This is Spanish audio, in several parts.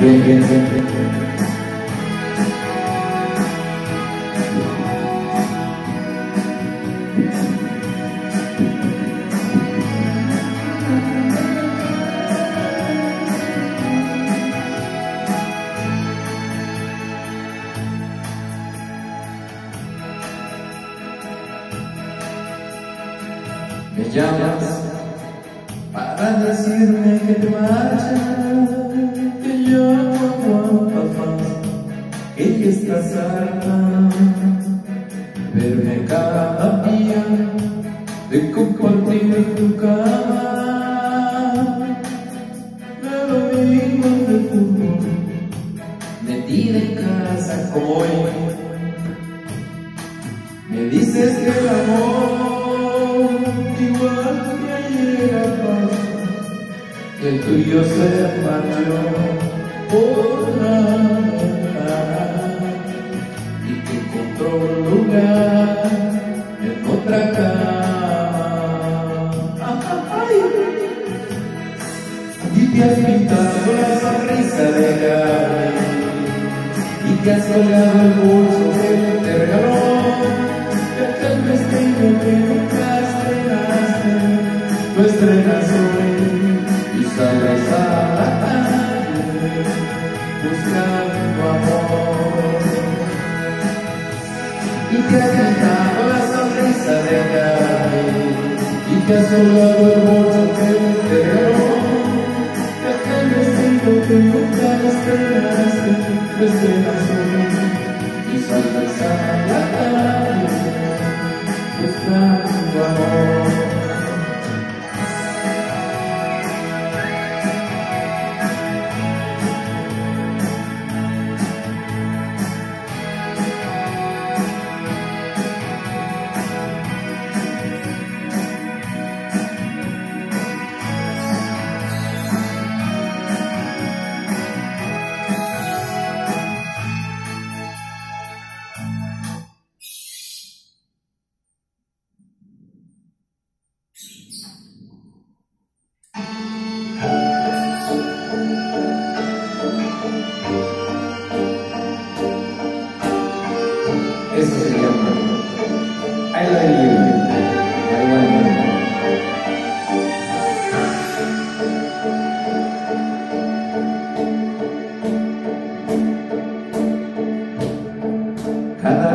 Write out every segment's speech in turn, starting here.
Vem, vem, vem, vem. Compartir tu cama. Me lo de fútbol, metida en casa como hoy. Me dices que el amor igual que llega que el tuyo se marchó por ventana y que encontró lugar la sonrisa de y te has colgado el bolso que te regaló el vestido que nunca estrenaste, lo estrenas hoy y sales a la calle buscando amor. Y te has quitado la sonrisa de calle y te has colgado el bolso que te regaló. Aquel vestido que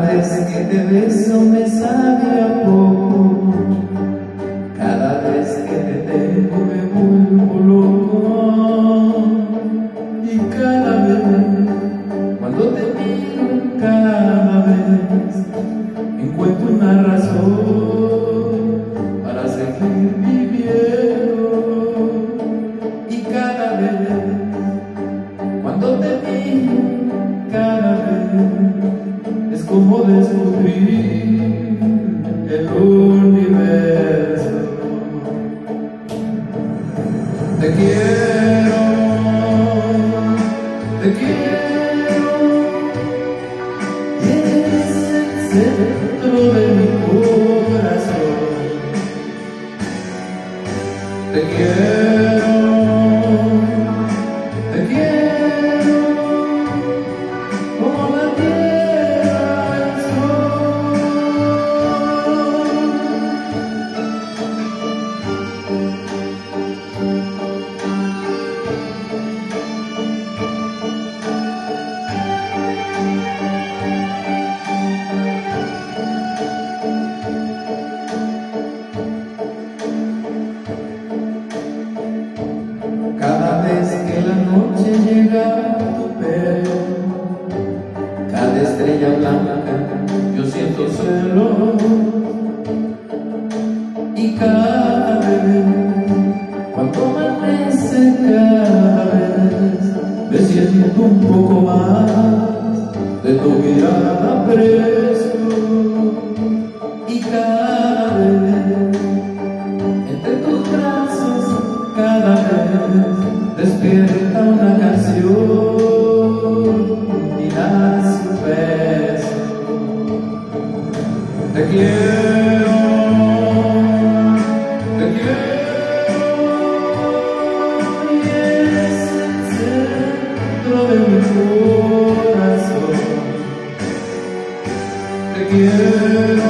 Cada vez que te beso me sabe a poco. Cada vez que te tengo me vuelvo el estrella blanca, yo siento celo. Amen.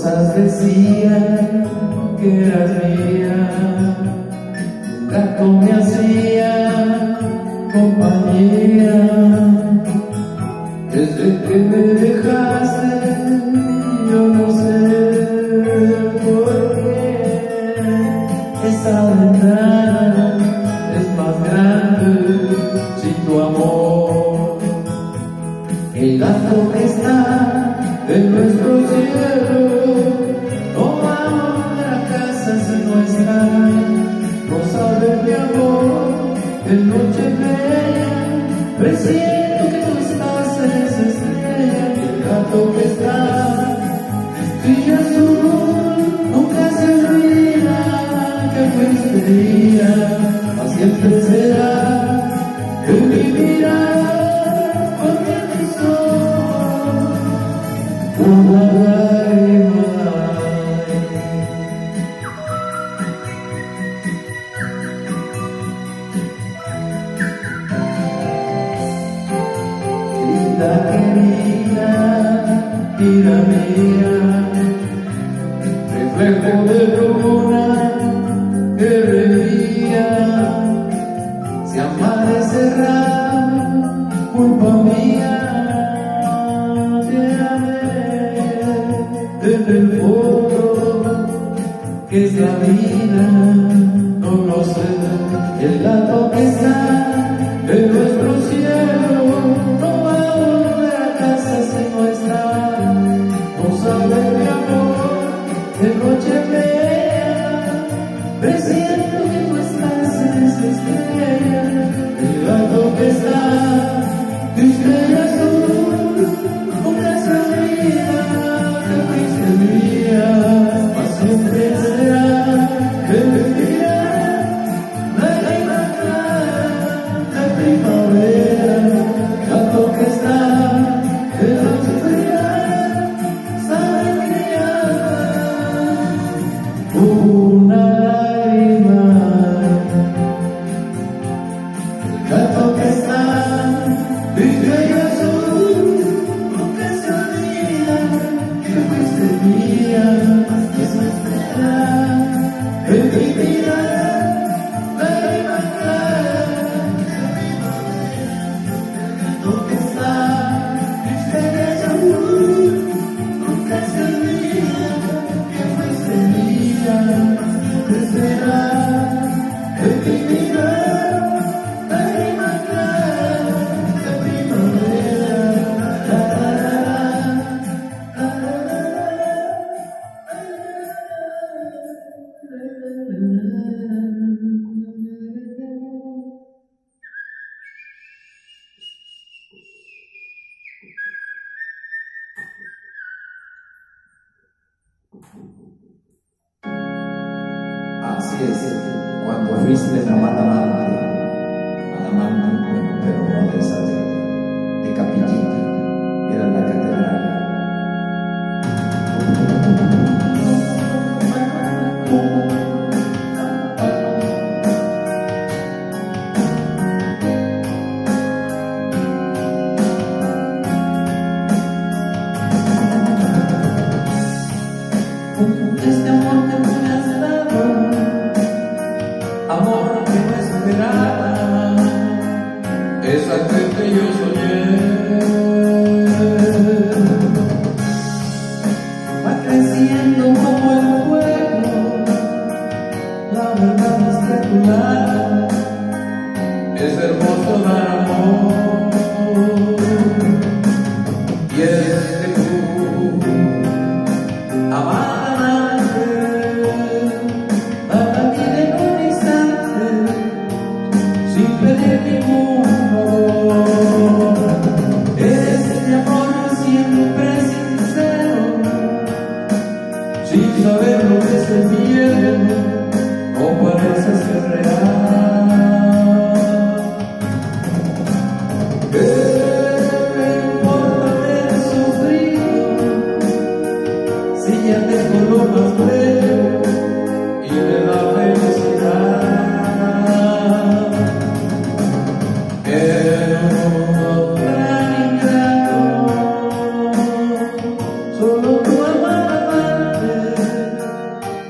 cosas decían que eras mía, tanto me hacía compañía. Desde que me que estás y azul nunca se olvida que fuiste mía así empecé del fondo que esta vida no nos da el lado que está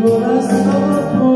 corazón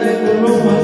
Esta noche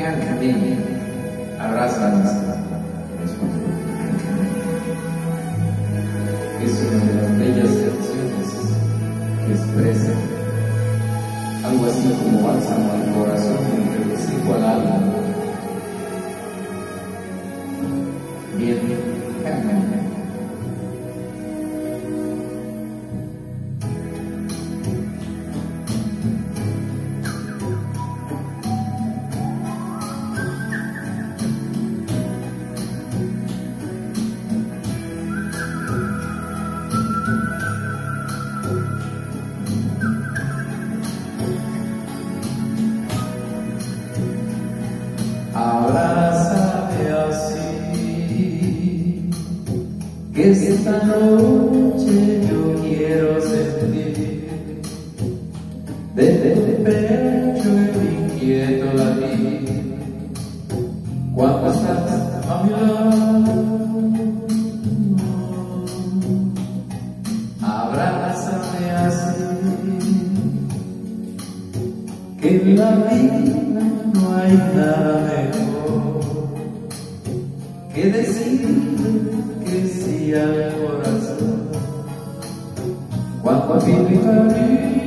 can come in. Desde tu pecho el inquieto latir, cuando estás a mi lado. Abrázame así, que en la vida no hay nada mejor que decir que sí al corazón. Cuando a ti mi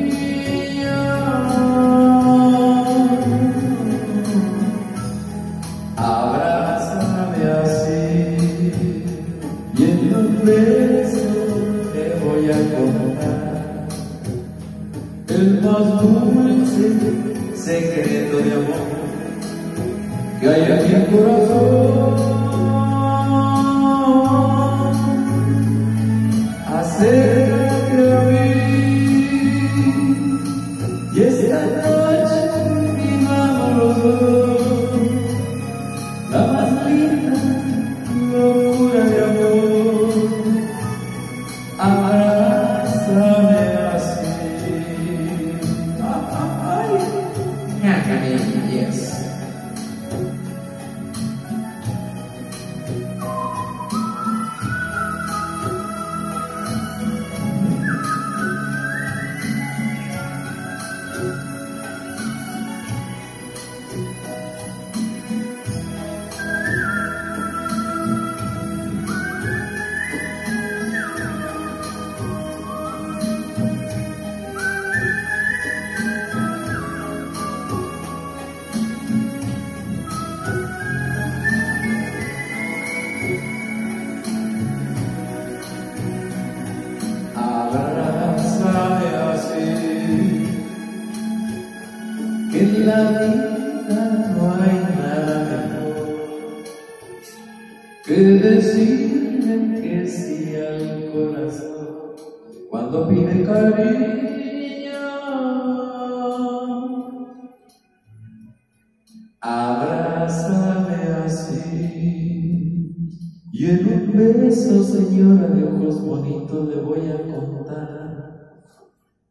y en un beso, señora de ojos bonitos, le voy a contar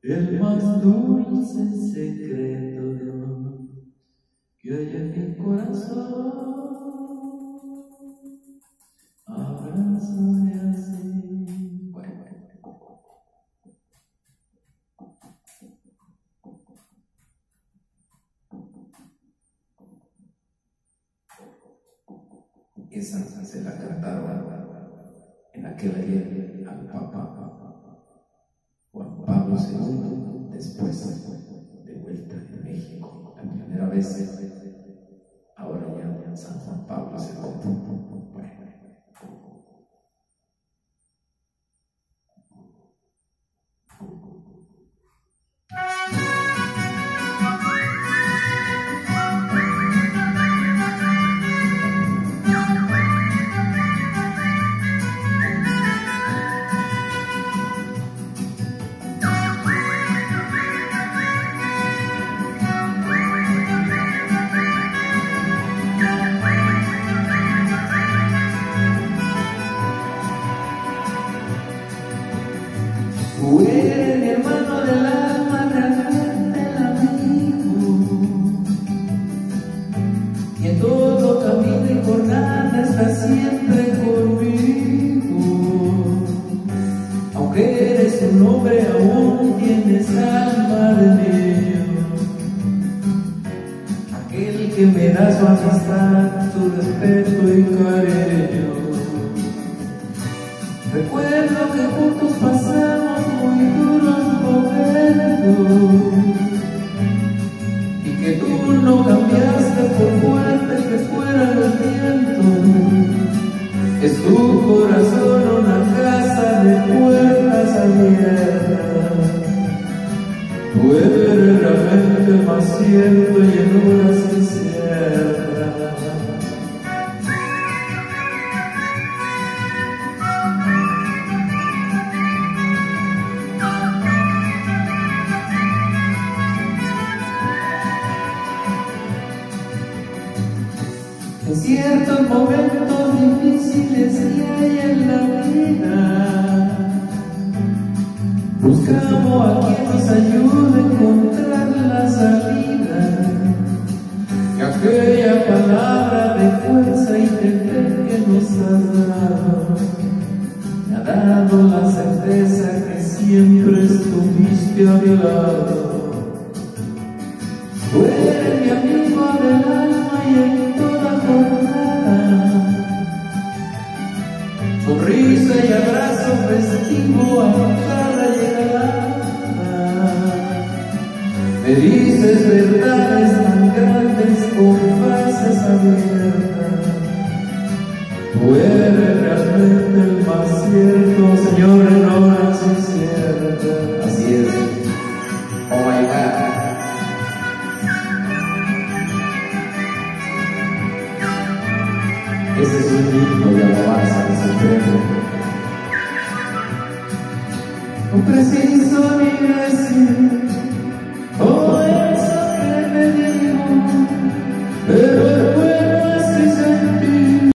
el más dulce secreto de amor que hay en mi corazón. Abrázame así. Esa se la cantaron en aquel ayer al Papa Juan Pablo II después de vuelta de México, la primera vez, ahora ya San Juan Pablo II. Hombre, aún tienes alma de niño. Aquel que me da su amistad, su respeto y cariño. Recuerdo que juntos pasamos muy duros momentos llamo a quien nos ayude a encontrar la salida. Que aquella palabra de fuerza y de fe que nos has dado, me ha dado la certeza que siempre estuviste a mi lado. Tú amigo del alma y en toda jornada. Sonrisa y abrazo festivo a cada me dices verdades tan grandes con frases abiertas. Tú eres realmente el más cierto, Señor, en horas inciertas.